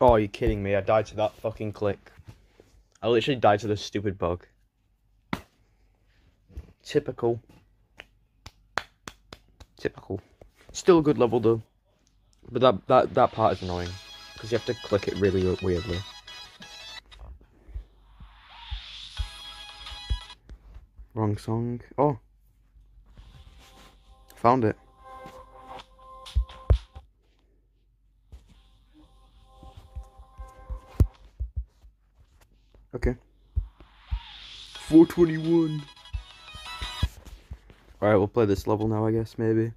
Oh, you're kidding me? I died to that fucking click. I literally died to this stupid bug. Typical. Typical. Still a good level though. But that that that part is annoying because you have to click it really weirdly. Wrong song. Oh. Found it. Okay. 421. Alright, we'll play this level now, I guess, maybe.